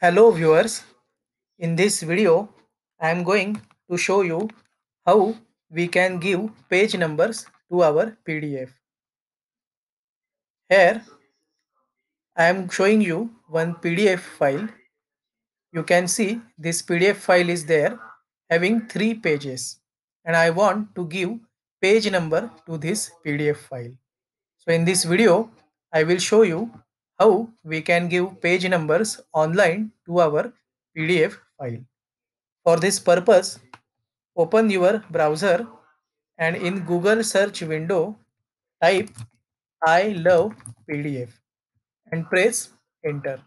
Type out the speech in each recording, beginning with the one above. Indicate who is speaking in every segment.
Speaker 1: Hello viewers, in this video I am going to show you how we can give page numbers to our PDF. Here I am showing you one PDF file. You can see this PDF file is there having three pages and I want to give page number to this PDF file. So in this video I will show you how we can give page numbers online to our PDF file. For this purpose, open your browser and in Google search window, type I love PDF and press enter.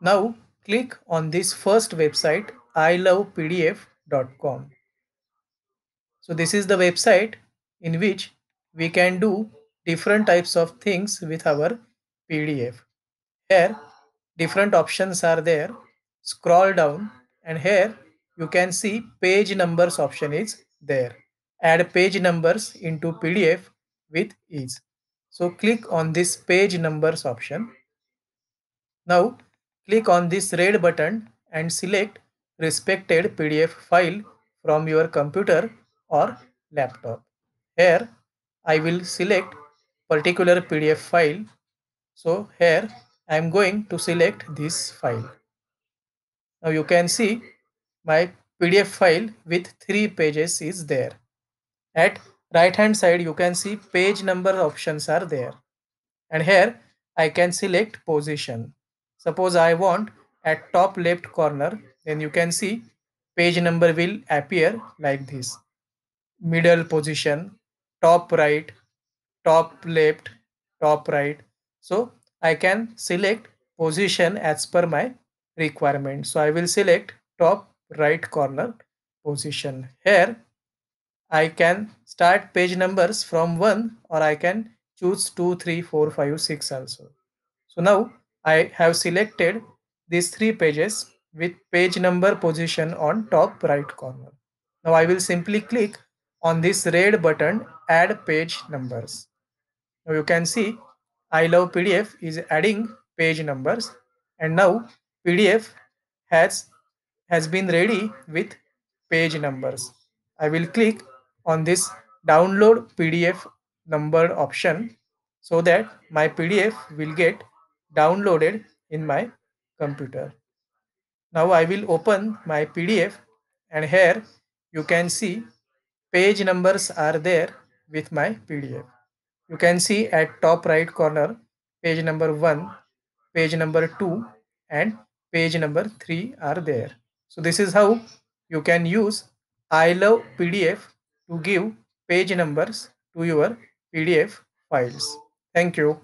Speaker 1: Now click on this first website ilovepdf.com. So this is the website in which we can do different types of things with our PDF. Here different options are there. Scroll down and here you can see page numbers option is there. Add page numbers into PDF with ease. So click on this page numbers option. Now click on this red button and select respected PDF file from your computer or laptop. Here I will select particular PDF file. So here I am going to select this file. Now you can see my PDF file with three pages is there. At right hand side you can see page number options are there. And here I can select position. Suppose I want at top left corner then you can see page number will appear like this. Middle position, top right, top left, top right. So I can select position as per my requirement. So I will select top right corner position. Here I can start page numbers from 1 or I can choose 2, 3, 4, 5, 6 also. So now I have selected these three pages with page number position on top right corner. Now I will simply click on this red button add page numbers. Now you can see I love PDF is adding page numbers and now PDF has has been ready with page numbers. I will click on this download PDF number option so that my PDF will get downloaded in my computer. Now I will open my PDF and here you can see page numbers are there with my PDF. You can see at top right corner page number 1, page number 2 and page number 3 are there. So this is how you can use I love PDF to give page numbers to your PDF files. Thank you.